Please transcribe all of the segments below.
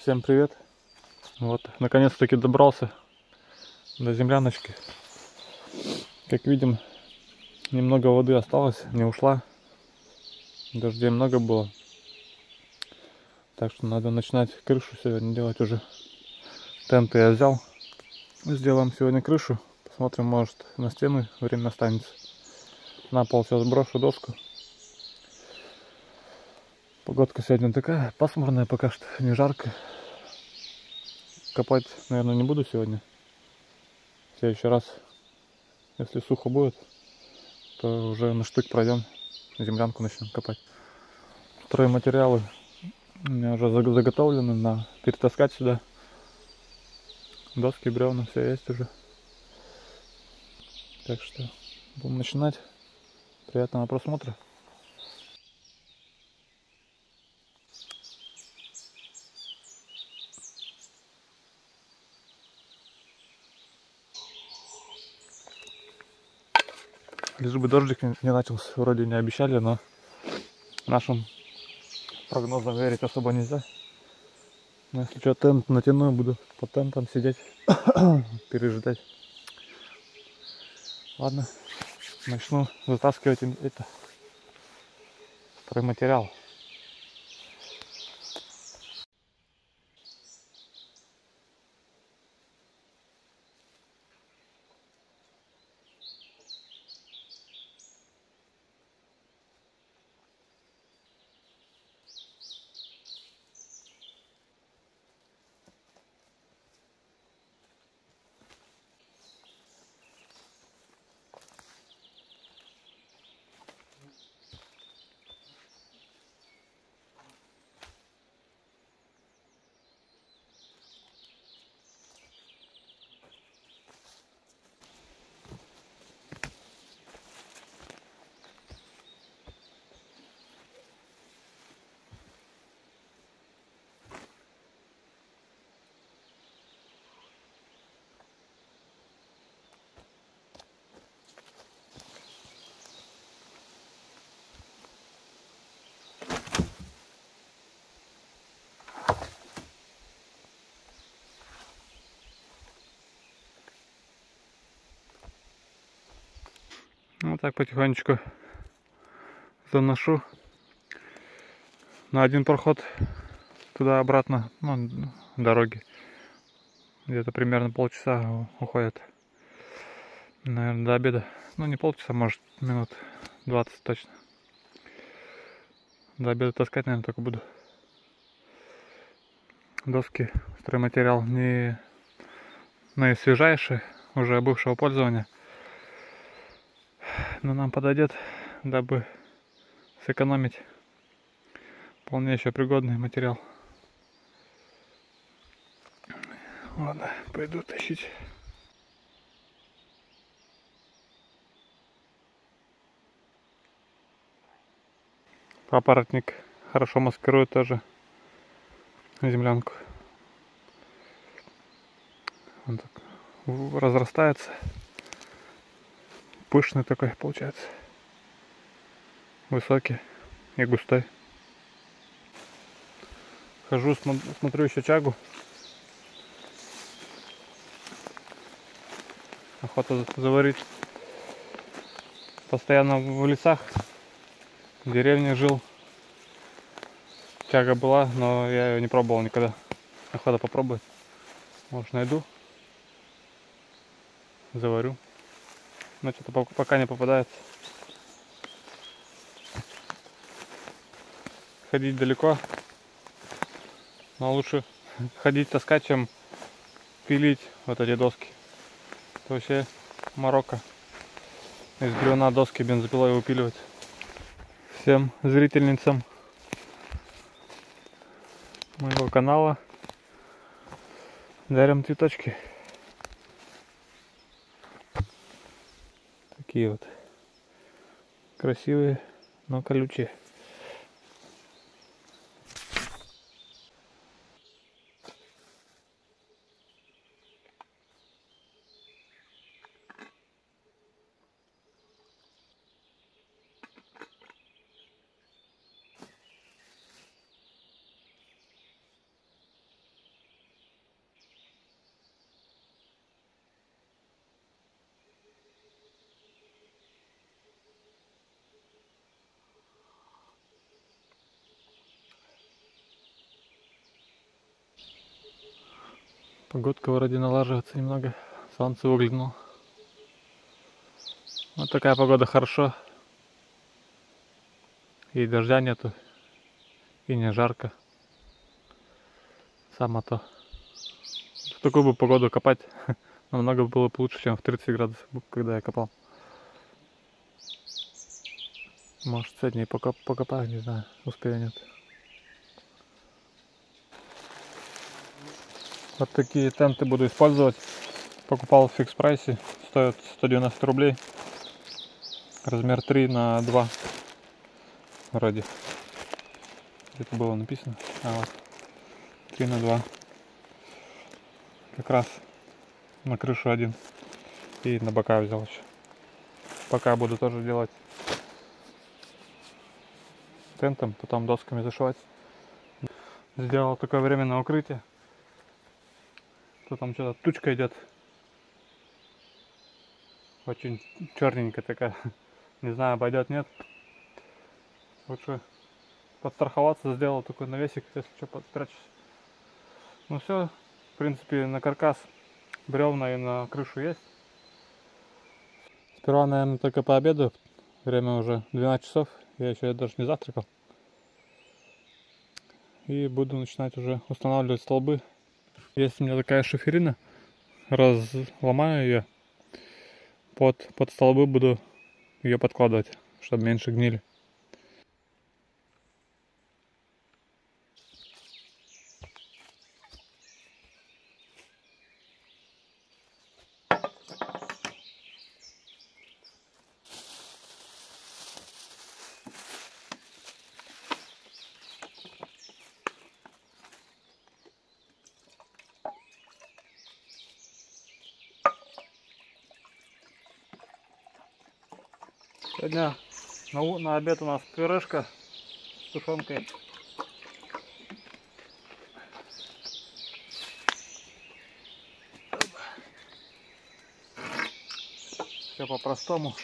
Всем привет! Вот, наконец-таки добрался до земляночки. Как видим, немного воды осталось, не ушла. Дождей много было. Так что надо начинать крышу сегодня делать уже. Тенты я взял. Сделаем сегодня крышу. Посмотрим, может на стены время останется. На пол сейчас брошу доску. Погодка сегодня такая пасмурная, пока что не жарко. Копать, наверное, не буду сегодня. В следующий раз, если сухо будет, то уже на штык пройдем, землянку начнем копать. Стройматериалы у меня уже заготовлены на перетаскать сюда. Доски, бревна, все есть уже. Так что будем начинать. Приятного просмотра. Лишь бы дождик не начался, вроде не обещали, но нашим прогнозам верить особо нельзя. Но если что, тент натяну, буду по тентам сидеть, пережидать. Ладно, начну затаскивать это стройматериал. Вот так потихонечку заношу на один проход туда-обратно, ну, дороги. Где-то примерно полчаса уходит. Наверное, до обеда. Ну, не полчаса, может, минут 20 точно. До обеда таскать, наверное, только буду. Доски, стройматериал не наисвежайший, уже бывшего пользования – но нам подойдет, дабы сэкономить вполне еще пригодный материал. Ладно, пойду тащить. Папоротник хорошо маскирует тоже землянку. Он так разрастается пышный такой получается. Высокий и густой. Хожу, смотрю еще чагу. Охота заварить. Постоянно в лесах, в деревне жил. Тяга была, но я ее не пробовал никогда. Охота попробовать. Может найду. Заварю но что-то пока не попадается. Ходить далеко, но лучше ходить таскать, чем пилить вот эти доски. Это вообще Марокко. Из бревна доски бензопилой выпиливать. Всем зрительницам моего канала дарим цветочки. Такие вот красивые, но колючие. Погодка вроде налаживается немного. Солнце выглянуло. Вот такая погода хорошо. И дождя нету. И не жарко. Само то. В такую бы погоду копать намного было бы лучше, чем в 30 градусов, когда я копал. Может сегодня и покоп покопаю, не знаю, успею нет. Вот такие тенты буду использовать. Покупал в фикс прайсе. Стоят 190 рублей. Размер 3 на 2. Вроде. Где-то было написано. А вот. 3 на 2. Как раз на крышу один. И на бока взял еще. Пока буду тоже делать тентом, потом досками зашивать. Сделал такое временное укрытие что там что-то тучка идет. Очень черненькая такая. Не знаю, обойдет, нет. Лучше подстраховаться, сделал такой навесик, если что, подпрячусь. Ну все, в принципе, на каркас бревна и на крышу есть. Сперва, наверное, только по обеду. Время уже 12 часов. Я еще даже не завтракал. И буду начинать уже устанавливать столбы есть у меня такая шиферина, разломаю ее, под, под столбы буду ее подкладывать, чтобы меньше гнили. Сегодня на, обед у нас пюрешка с тушенкой. Все по-простому.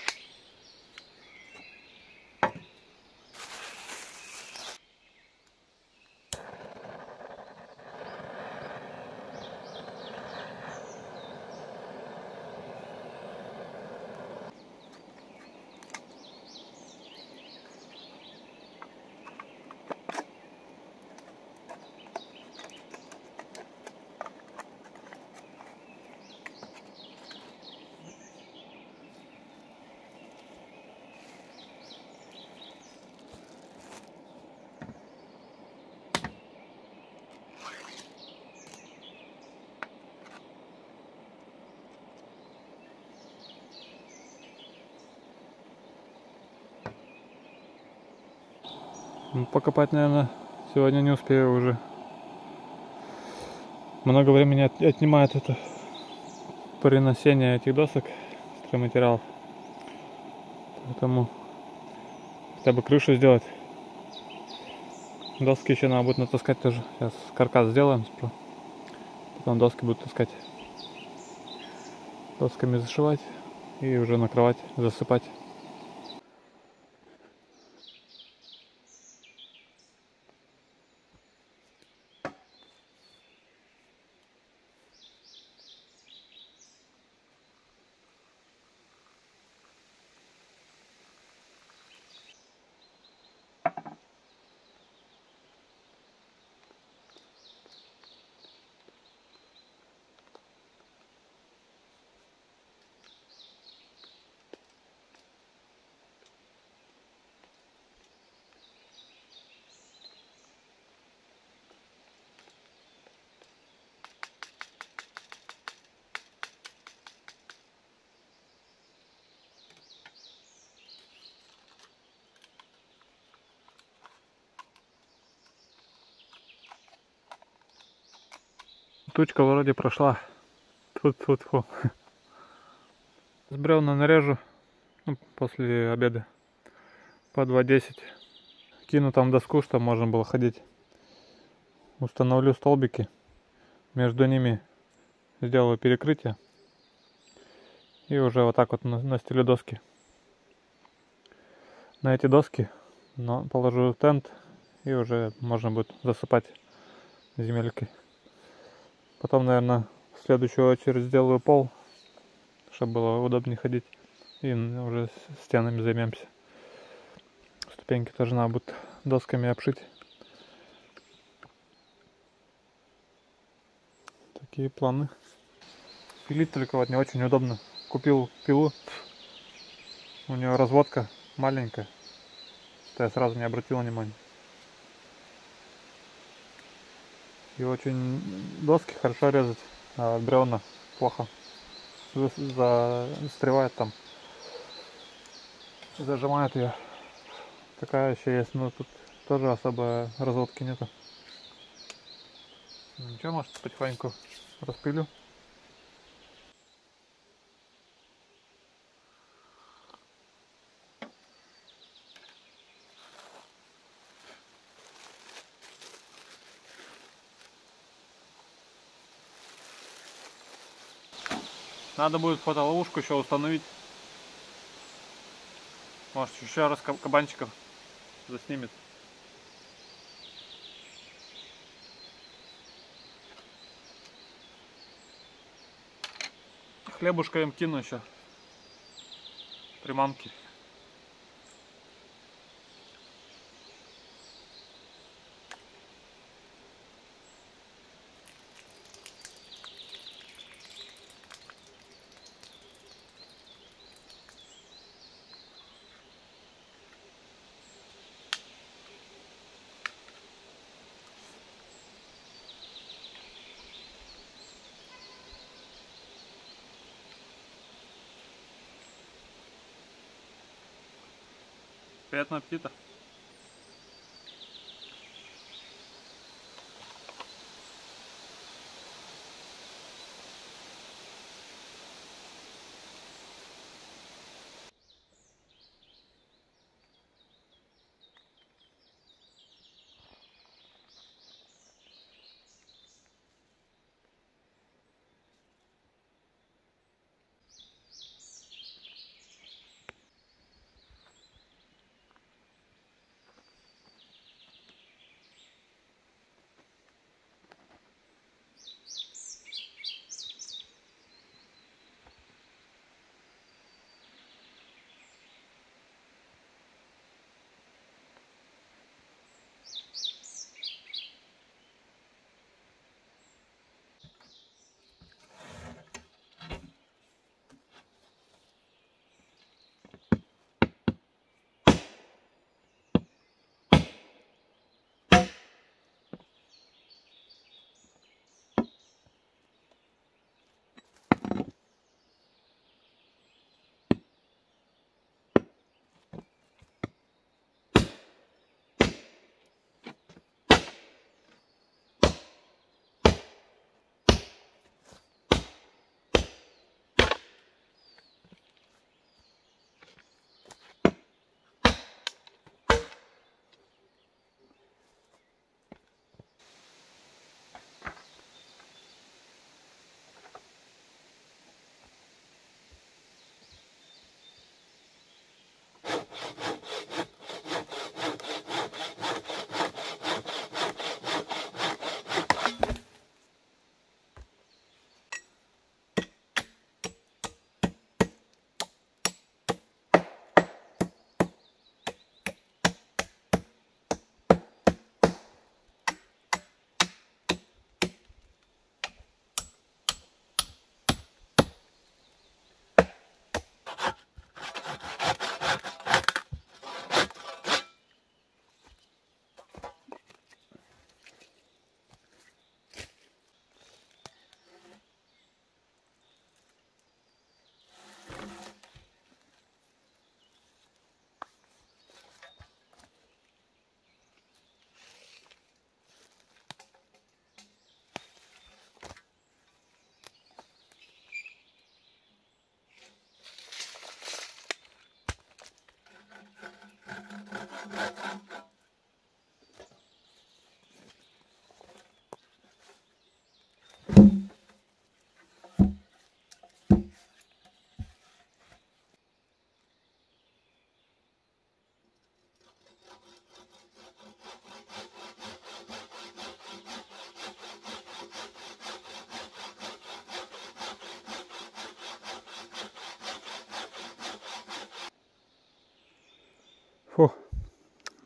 Покопать, наверное, сегодня не успею уже. Много времени от, отнимает это приносение этих досок, стройматериалов. Поэтому хотя бы крышу сделать. Доски еще надо будет натаскать тоже. Сейчас каркас сделаем, потом доски будут таскать. Досками зашивать и уже накрывать, засыпать. Тучка вроде прошла. Тут, тут, фу. С бревна нарежу ну, после обеда по 2.10. Кину там доску, чтобы можно было ходить. Установлю столбики. Между ними сделаю перекрытие. И уже вот так вот настелю доски. На эти доски положу тент и уже можно будет засыпать земелькой. Потом, наверное, в следующую очередь сделаю пол, чтобы было удобнее ходить. И уже стенами займемся. Ступеньки тоже надо будет досками обшить. Такие планы. Пилить только вот не очень удобно. Купил пилу. У нее разводка маленькая. То я сразу не обратил внимания. И очень доски хорошо резать, а бревна плохо застревает там. Зажимает ее. Такая еще есть, но тут тоже особо разводки нету. Ничего, может потихоньку распилю. Надо будет фотоловушку еще установить. Может еще раз кабанчиков заснимет. Хлебушка им кину еще. Приманки. Приятного аппетита.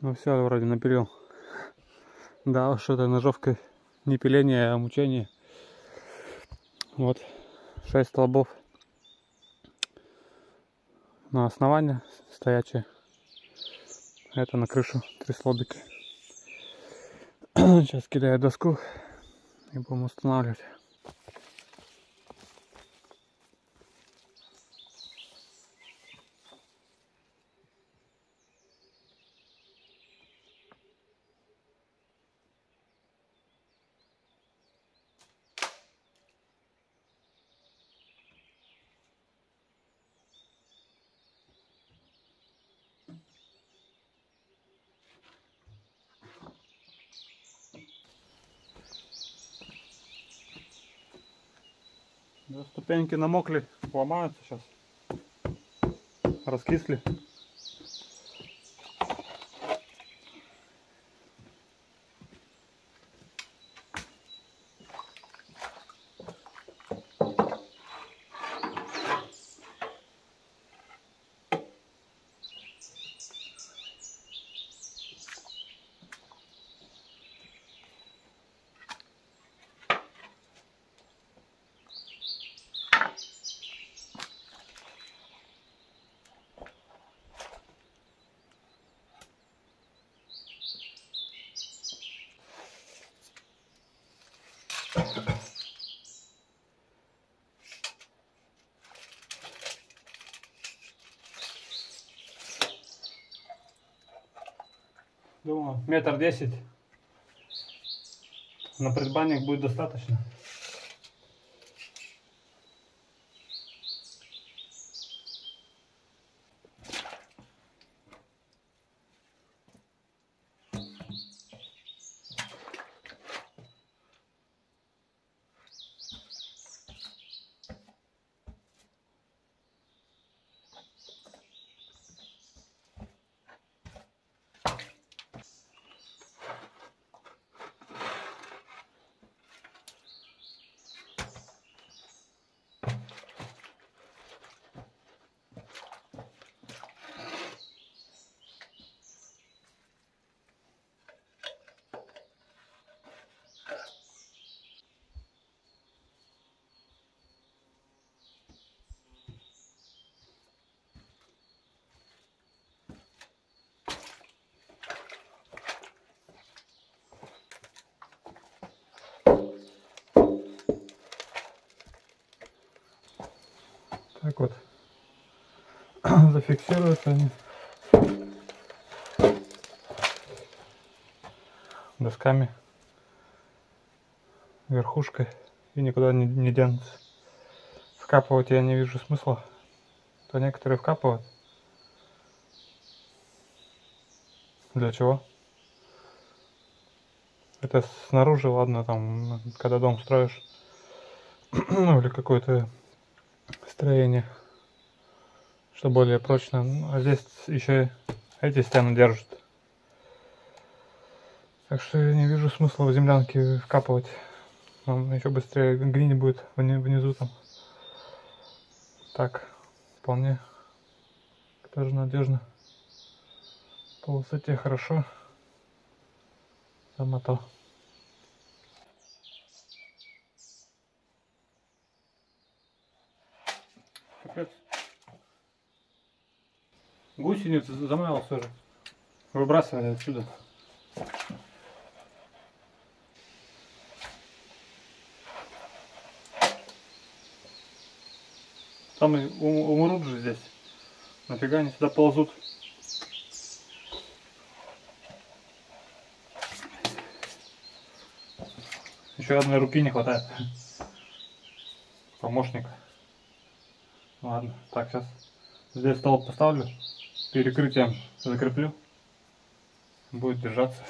Ну все, вроде напилил. Да, что-то ножовкой не пиление, а мучение. Вот. 6 столбов на основание стоячие. Это на крышу три столбика. Сейчас кидаю доску и будем устанавливать. Да, ступеньки намокли, ломаются сейчас. Раскисли. Думаю, метр десять на предбанник будет достаточно. Так вот зафиксируются они досками, верхушкой и никуда не, не денутся. Вкапывать я не вижу смысла. То некоторые вкапывают. Для чего? Это снаружи, ладно, там, когда дом строишь, ну или какой-то строение, что более прочно. Ну, а здесь еще эти стены держат. Так что я не вижу смысла в землянке вкапывать. Он еще быстрее гнить будет внизу там. Так, вполне тоже надежно. По высоте хорошо. Замотал. Гусеницу замаялась тоже. Выбрасывали отсюда. Там и умрут же здесь. Нафига они сюда ползут? Еще одной руки не хватает. Помощника. Ладно, так, сейчас здесь стол поставлю, перекрытием закреплю, будет держаться.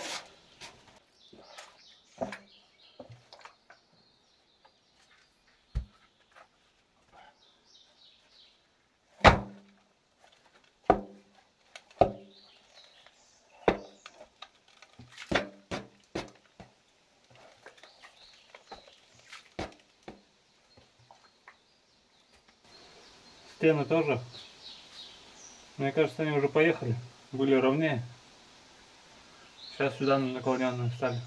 Стены тоже. Мне кажется, они уже поехали. были ровнее. Сейчас сюда наклоненные стали.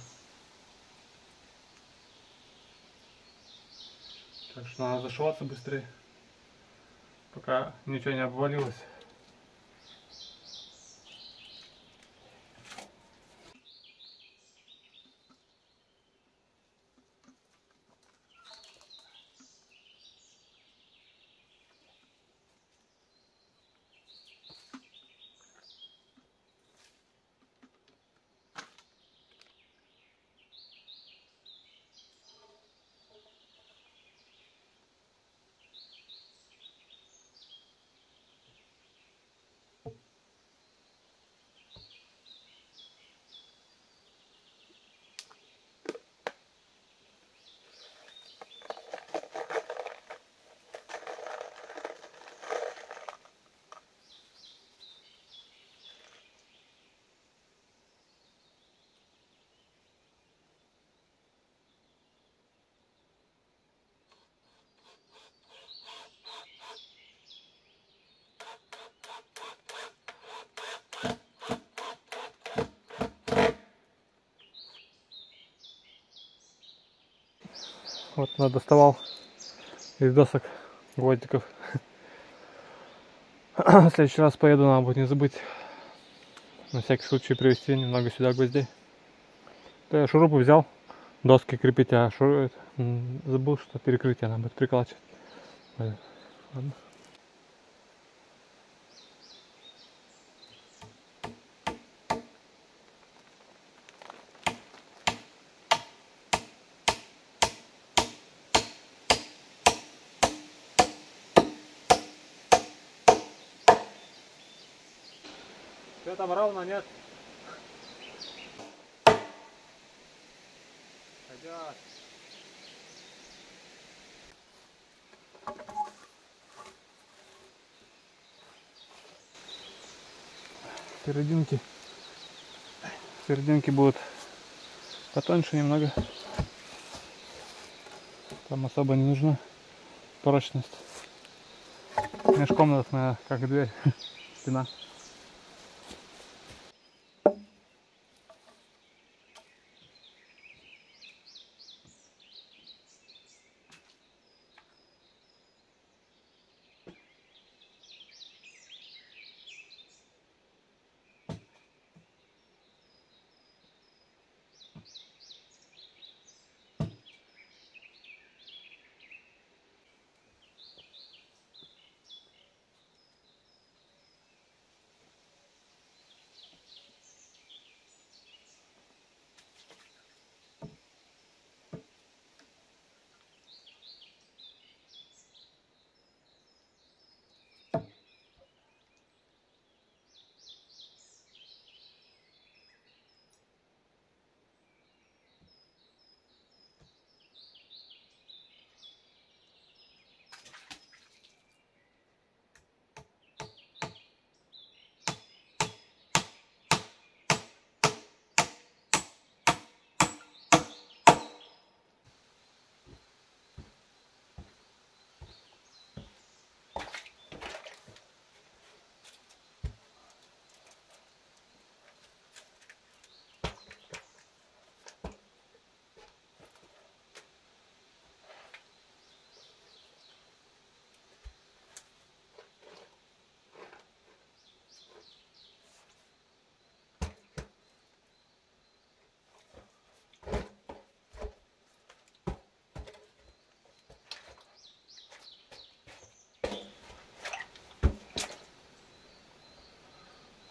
Так что надо зашиваться быстрее, пока ничего не обвалилось. Вот доставал из досок гвоздиков. В следующий раз поеду, надо будет не забыть на всякий случай привезти немного сюда гвоздей. То я шурупы взял, доски крепить, а шуруп забыл, что перекрытие надо будет приколачивать. Ладно. Серединки. Серединки будут потоньше немного. Там особо не нужна прочность. Межкомнатная, как дверь, стена.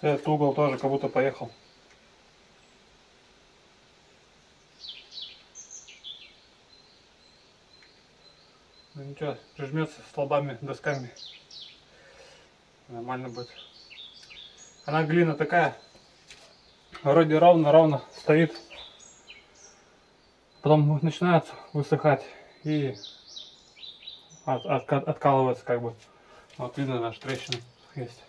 Этот угол тоже как будто поехал. Ну ничего, прижмется столбами, досками. Нормально будет. Она глина такая, вроде ровно-ровно стоит. Потом начинает высыхать и от, от, откалывается как бы. Вот видно, наш трещина есть.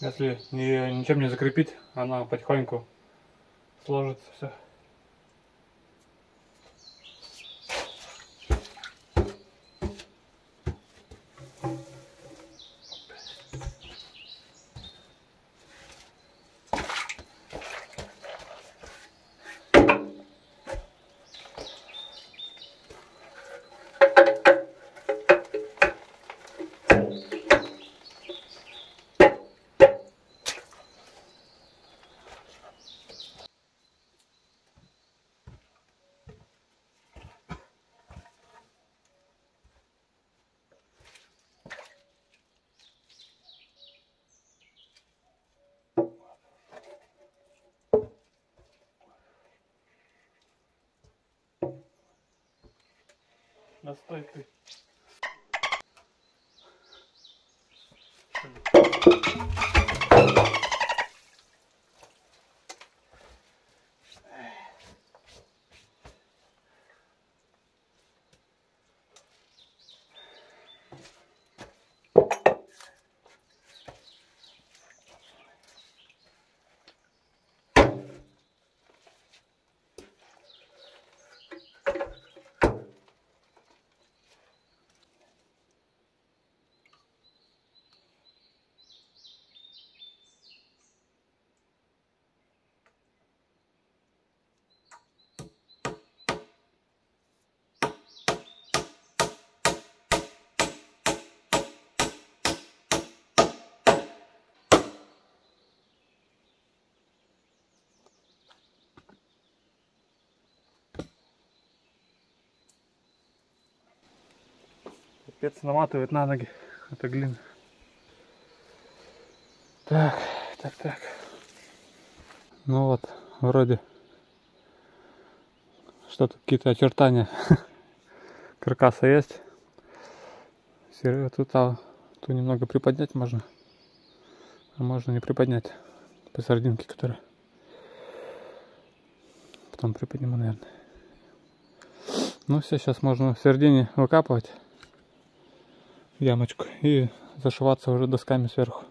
Если не, ничем не закрепить, она потихоньку сложится все. Капец наматывает на ноги. Это глина. Так, так, так. Ну вот, вроде что-то какие-то очертания каркаса есть. Тут, а, тут немного приподнять можно. А можно не приподнять посерединке, которая. Потом приподниму, наверное. Ну все, сейчас можно в середине выкапывать ямочку и зашиваться уже досками сверху.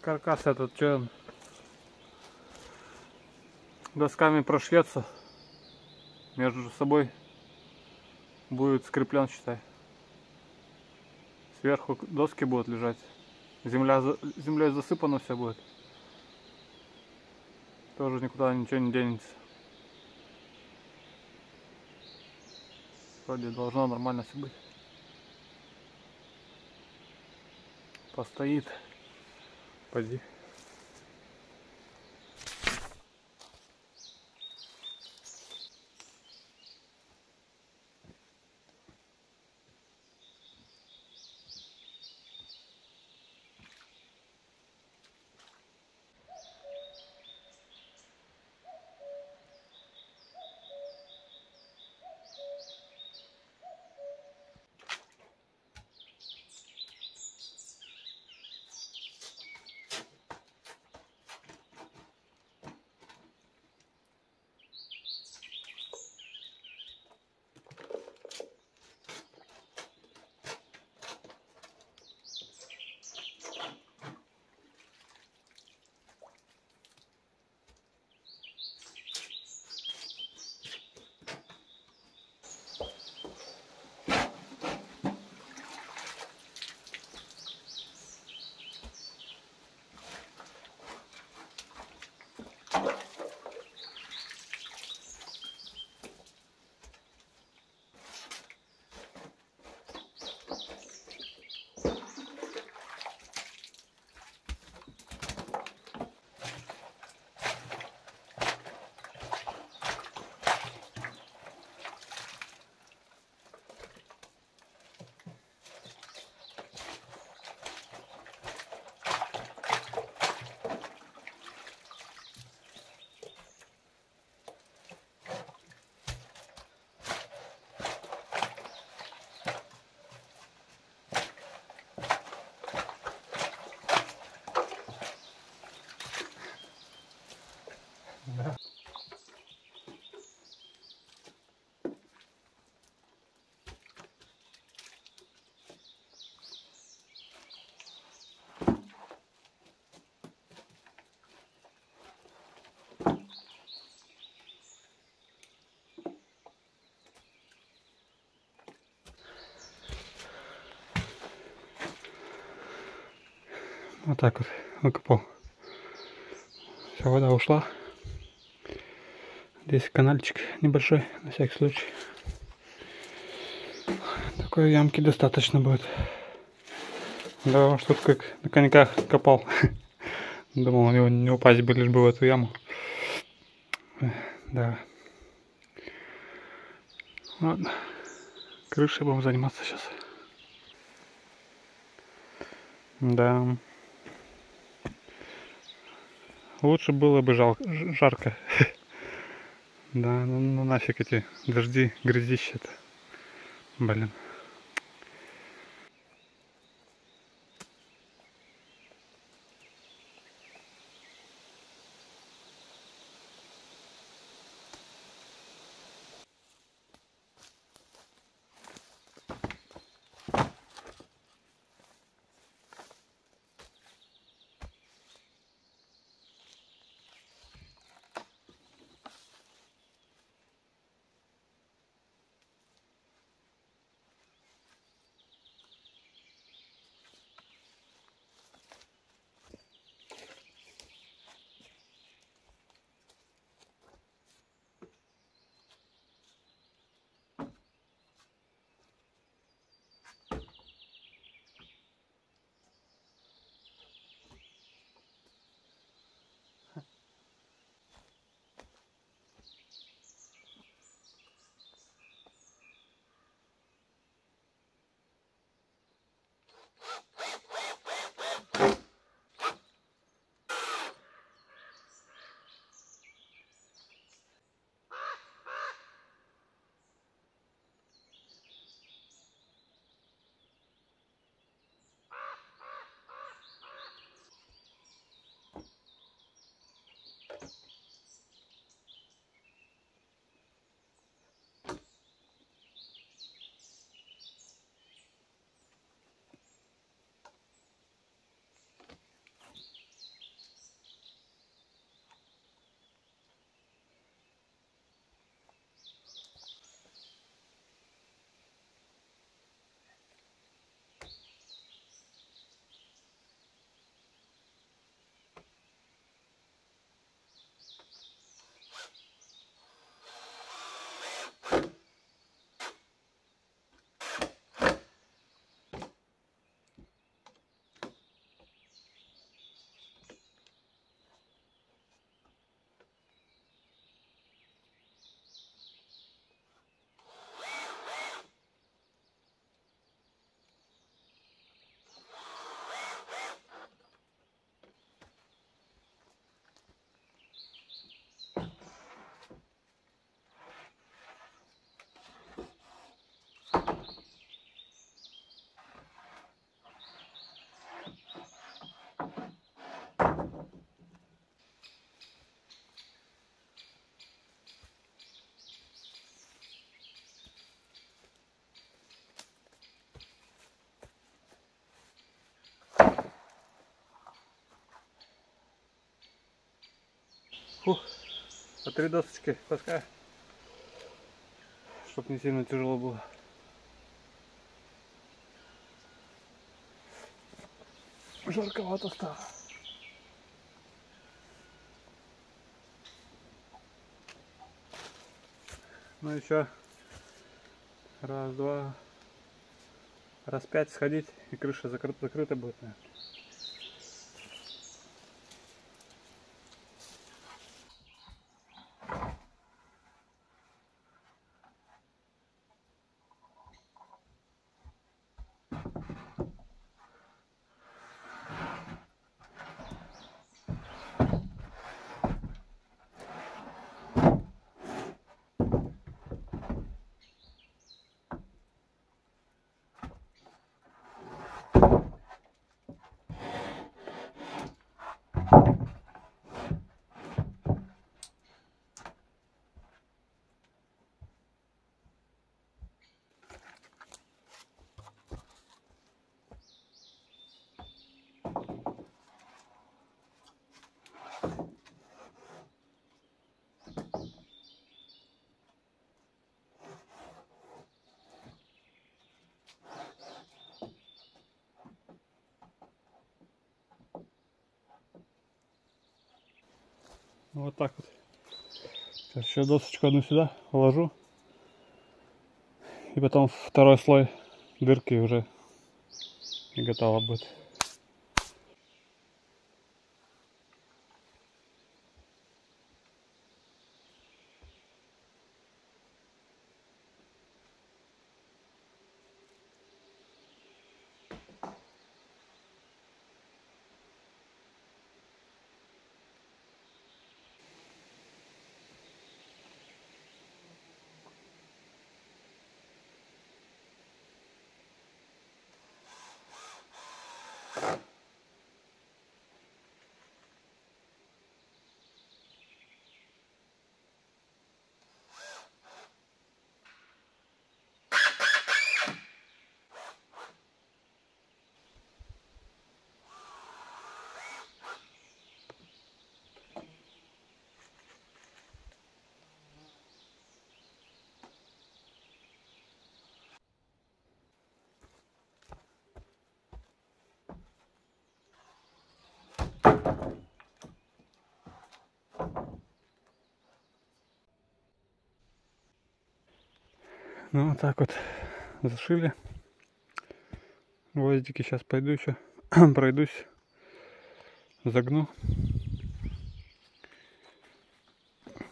Каркас этот, что он досками прошьется между собой будет скреплен, считай. Сверху доски будут лежать. Земля, землей засыпано все будет. Тоже никуда ничего не денется. Вроде должно нормально все быть. Постоит. Пойди. Вот так вот выкопал. Все, вода ушла. Здесь канальчик небольшой, на всякий случай. Такой ямки достаточно будет. Да, что-то как на коньках копал. Думал, у него не упасть бы лишь бы в эту яму. Да. Ладно, крышей будем заниматься сейчас. Да. Лучше было бы жал... жарко. Да, ну, ну нафиг эти дожди, грязище-то. Блин. Фух, по три досочки таскаю, чтоб не сильно тяжело было. Жарковато стало. Ну еще раз, два, раз пять сходить и крыша закрыта, закрыта будет, наверное. Вот так вот. Сейчас еще досочку одну сюда положу. И потом второй слой дырки уже готово будет. Ну вот так вот зашили гвоздики. Сейчас пойду еще пройдусь, загну.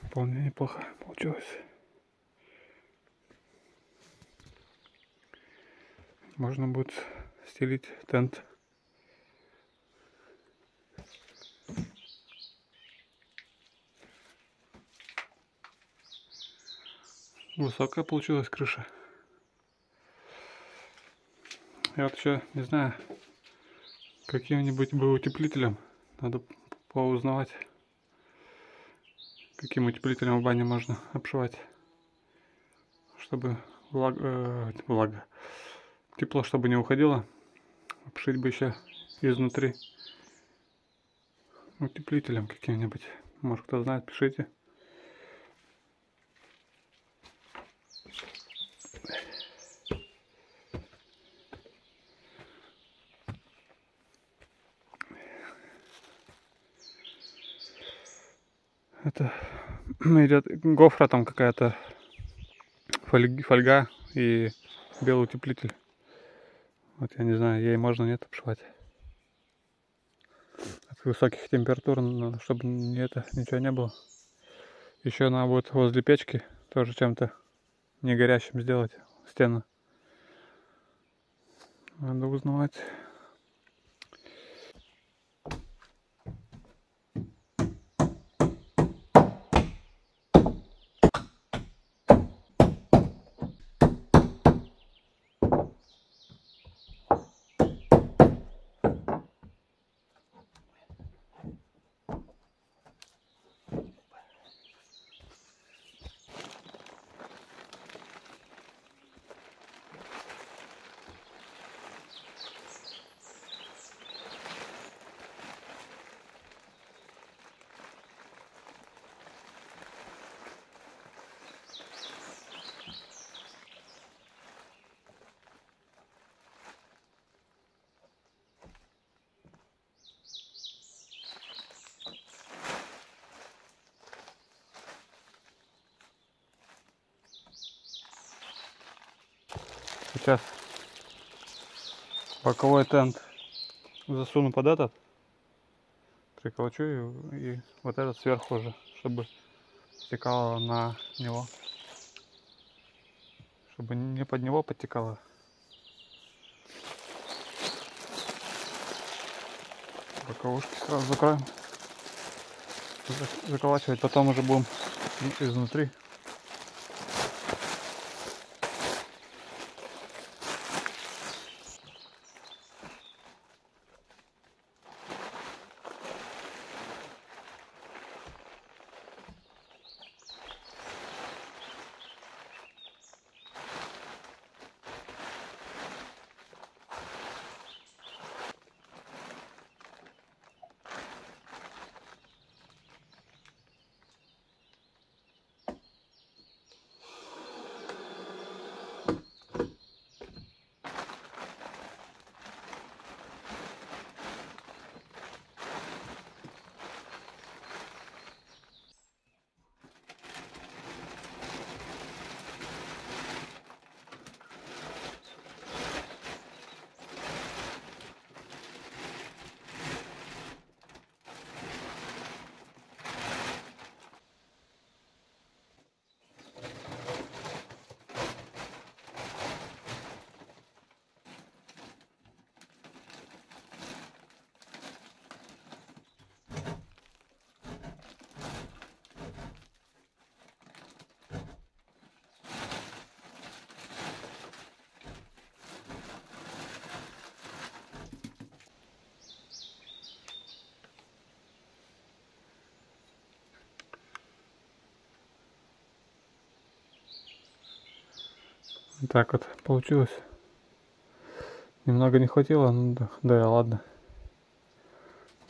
Вполне неплохо получилось. Можно будет стелить тент. Высокая получилась крыша. Я вот еще не знаю, каким-нибудь бы утеплителем. Надо поузнавать, каким утеплителем в бане можно обшивать, чтобы влага, э, влага, тепло, чтобы не уходило. Обшить бы еще изнутри утеплителем каким-нибудь. Может кто знает, пишите. это идет гофра там какая-то фольга и белый утеплитель. Вот я не знаю, ей можно нет обшивать. От высоких температур, надо, чтобы не это, ничего не было. Еще надо будет возле печки тоже чем-то не горящим сделать стену. Надо узнавать. Сейчас боковой тент засуну под этот, приколочу и, и вот этот сверху уже, чтобы стекало на него, чтобы не под него подтекало. Боковушки сразу закроем, заколачивать, потом уже будем изнутри. Так вот получилось. Немного не хватило, ну да, да ладно.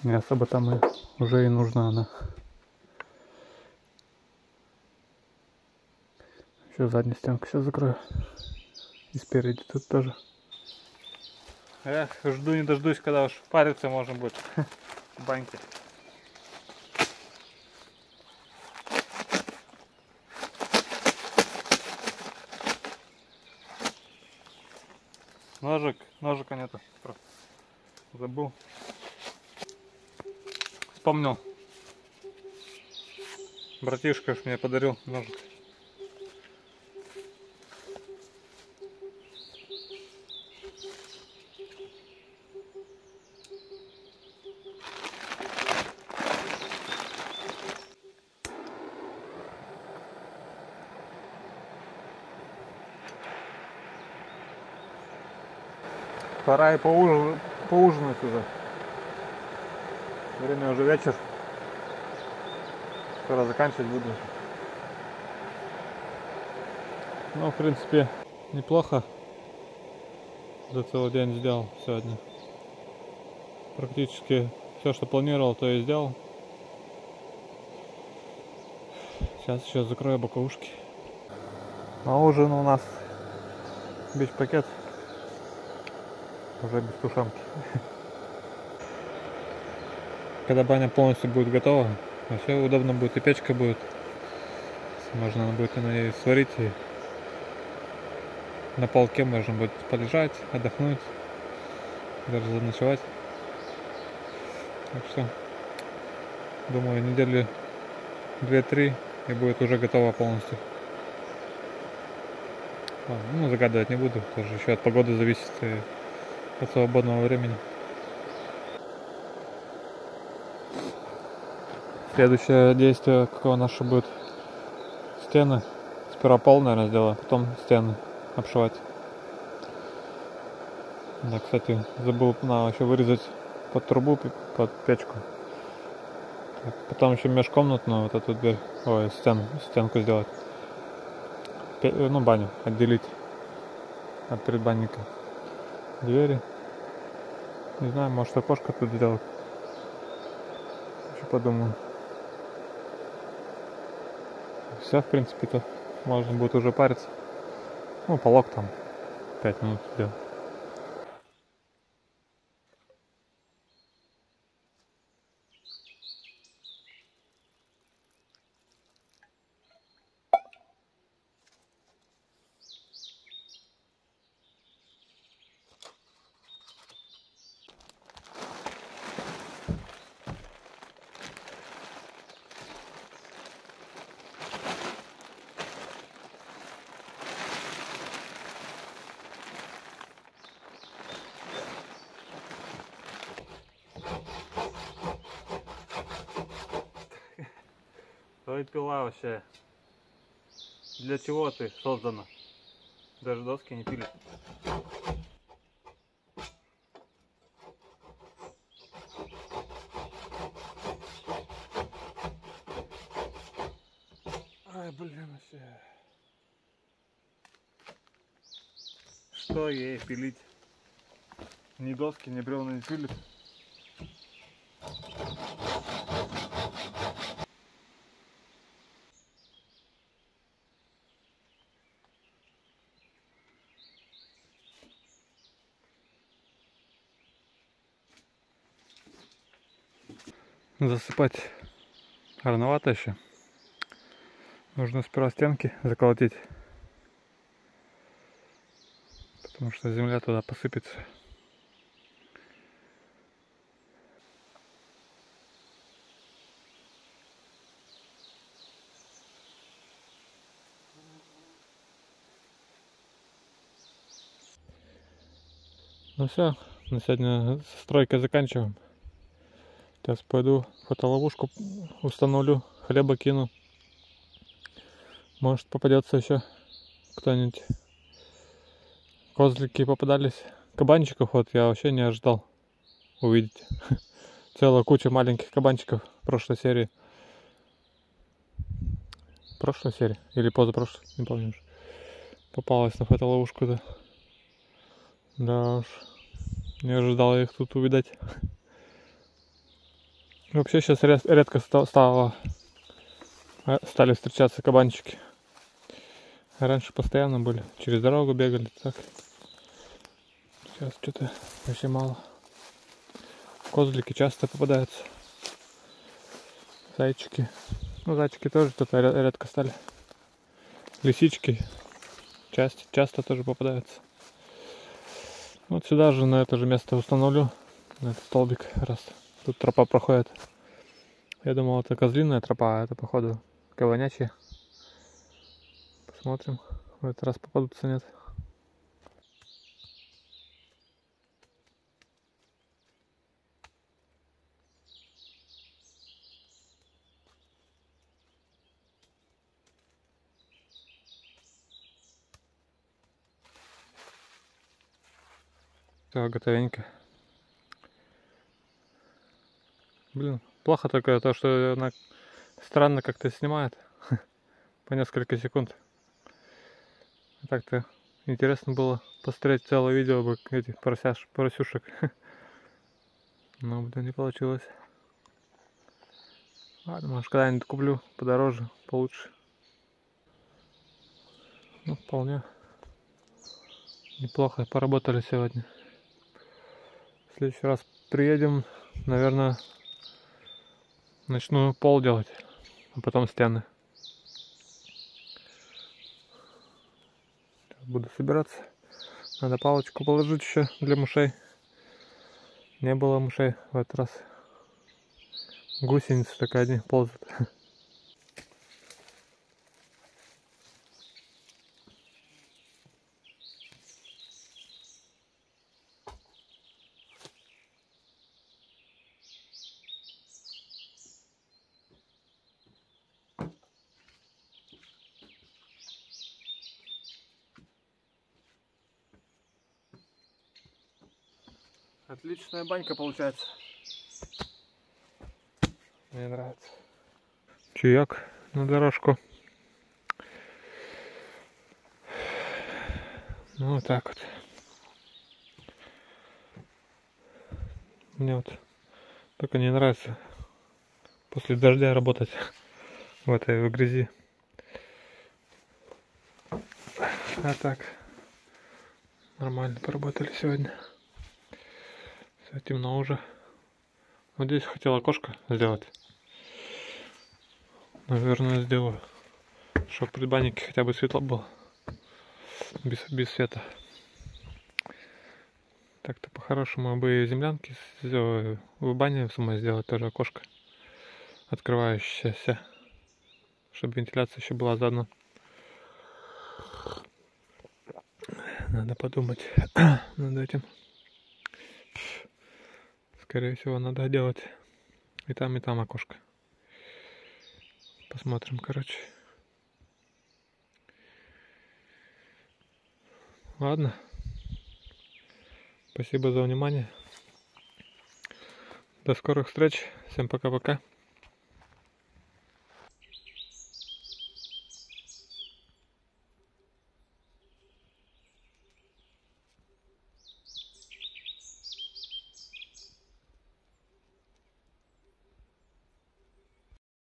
Не особо там и уже и нужна она. Еще заднюю стенку сейчас закрою. И спереди тут тоже. Эх, жду не дождусь, когда уж париться можно будет в баньке. Ножик, ножика нету. Забыл. Вспомнил. Братишка ж мне подарил ножик. Пора и поужин- поужинать уже. Время уже вечер. Скоро заканчивать буду. Ну, в принципе, неплохо. За целый день сделал сегодня. Практически все, что планировал, то и сделал. Сейчас еще закрою боковушки. На ужин у нас бич-пакет. Уже без тушенки. Когда баня полностью будет готова, вообще удобно будет и печка будет. Можно будет на ней сварить и на полке можно будет полежать, отдохнуть, даже заночевать. Так что, думаю, недели 2-3 и будет уже готова полностью. Ладно, Ну, загадывать не буду, тоже еще от погоды зависит и от свободного времени. Следующее действие какое наше будет стены. Сперва пол, наверное, сделаю, потом стены обшивать. Да, кстати, забыл надо еще вырезать под трубу, под печку. Так, потом еще межкомнатную вот эту дверь, ой, стену, стенку сделать. Пе- э, ну, баню отделить от предбанника. Двери. Не знаю, может окошко тут сделать. Еще подумаю. Все, в принципе-то. Можно будет уже париться. Ну, полок там. 5 минут сделать. Ой, пила вообще. Для чего ты создана? Даже доски не пилит. Ай, блин, вообще. Что ей пилить? Ни доски, ни бревна не пилит. Засыпать рановато еще. Нужно сперва стенки заколотить. Потому что земля туда посыпется. Ну все, на сегодня стройкой заканчиваем. Сейчас пойду фотоловушку установлю, хлеба кину. Может попадется еще кто-нибудь. Козлики попадались. Кабанчиков вот я вообще не ожидал увидеть. Целая куча маленьких кабанчиков прошлой серии. Прошлой серии? Или позапрошлой? Не помню уже. Попалась на фотоловушку, да. Уж. Не ожидал их тут увидать. Вообще сейчас редко ста- стало, э, стали встречаться кабанчики. Раньше постоянно были, через дорогу бегали, так. Сейчас что-то вообще мало. Козлики часто попадаются. Зайчики. Ну, зайчики тоже что-то редко стали. Лисички часто, часто тоже попадаются. Вот сюда же, на это же место установлю, на этот столбик, раз тут тропа проходит. Я думал, это козлиная тропа, а это, походу, каванячья. Посмотрим, в этот раз попадутся, нет. Все, готовенько. Блин, плохо только то, что она странно как-то снимает по несколько секунд. Так-то интересно было посмотреть целое видео бы этих поросяш, поросюшек. Но, блин, не получилось. Ладно, может когда-нибудь куплю подороже, получше. Ну, вполне неплохо поработали сегодня. В следующий раз приедем, наверное, начну пол делать, а потом стены. Буду собираться. Надо палочку положить еще для мышей. Не было мышей в этот раз. Гусеницы только одни ползают. Отличная банька получается. Мне нравится. Чаек на дорожку. Ну вот так вот. Мне вот только не нравится после дождя работать в этой в грязи. А так нормально поработали сегодня. Все темно уже. Вот здесь хотел окошко сделать. Наверное, сделаю. Чтобы при баннике хотя бы светло было. Без, без света. Так-то по-хорошему бы землянки. В бане самой сделать тоже окошко. Открывающееся. Чтобы вентиляция еще была заодно. Надо подумать над этим. Скорее всего, надо делать и там, и там окошко. Посмотрим, короче. Ладно. Спасибо за внимание. До скорых встреч. Всем пока-пока.